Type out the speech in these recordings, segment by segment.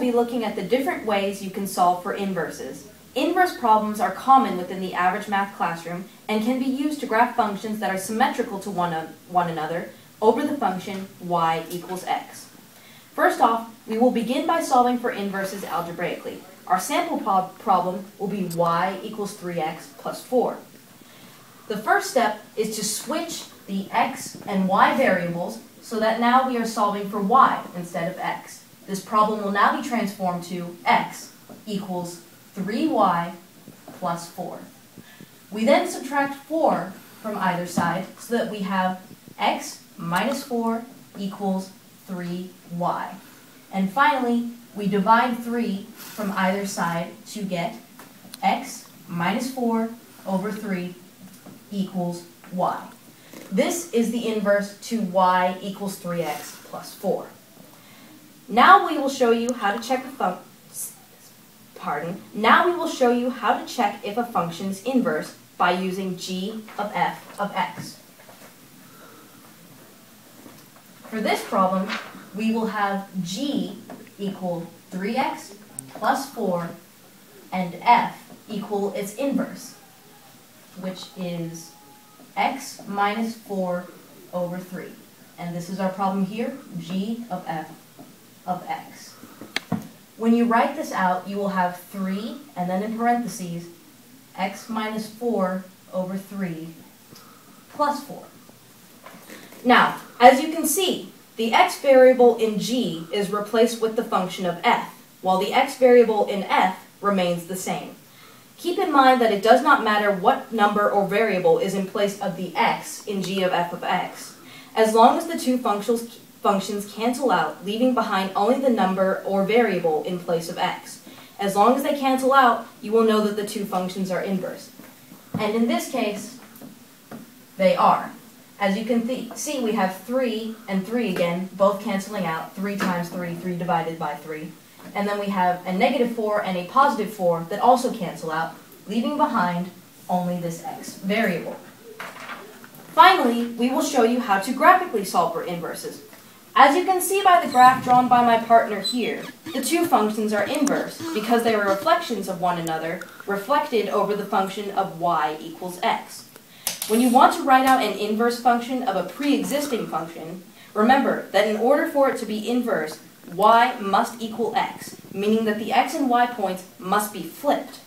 Be looking at the different ways you can solve for inverses. Inverse problems are common within the average math classroom and can be used to graph functions that are symmetrical to one, one another over the function y equals x. First off, we will begin by solving for inverses algebraically. Our sample problem will be y equals 3x plus 4. The first step is to switch the x and y variables so that now we are solving for y instead of x. This problem will now be transformed to x equals 3y plus 4. We then subtract 4 from either side so that we have x minus 4 equals 3y. And finally, we divide 3 from either side to get x minus 4 over 3 equals y. This is the inverse to y equals 3x plus 4. Now we will show you how to check a fun pardon. Now we will show you how to check if a function is inverse by using g of f of x. For this problem, we will have g equal 3x plus 4 and f equal its inverse, which is x minus 4 over 3. And this is our problem here, g of f of x. When you write this out, you will have 3, and then in parentheses, x minus 4 over 3 plus 4. Now, as you can see, the x variable in g is replaced with the function of f, while the x variable in f remains the same. Keep in mind that it does not matter what number or variable is in place of the x in g of f of x. As long as the two functions, functions cancel out, leaving behind only the number or variable in place of x. As long as they cancel out, you will know that the two functions are inverse. And in this case, they are. As you can see, we have 3 and 3 again, both canceling out. 3 times 3, 3 divided by 3. And then we have a negative 4 and a positive 4 that also cancel out, leaving behind only this x variable. Finally, we will show you how to graphically solve for inverses. As you can see by the graph drawn by my partner here, the two functions are inverse because they are reflections of one another reflected over the function of y equals x. When you want to write out an inverse function of a pre-existing function, remember that in order for it to be inverse, y must equal x, meaning that the x and y points must be flipped.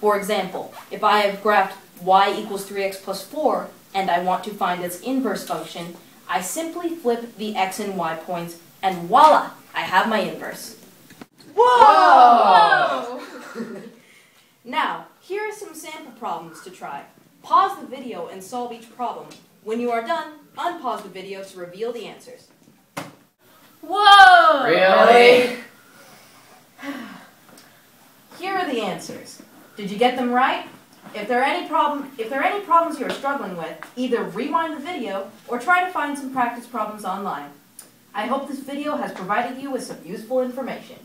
For example, if I have graphed y equals 3x plus 4, and I want to find its inverse function, I simply flip the x and y points, and voila, I have my inverse. Whoa! Whoa! now, here are some sample problems to try. Pause the video and solve each problem. When you are done, unpause the video to reveal the answers. Whoa! Really? Here are the answers. Did you get them right? If there are any problem, if there are any problems you are struggling with, either rewind the video or try to find some practice problems online. I hope this video has provided you with some useful information.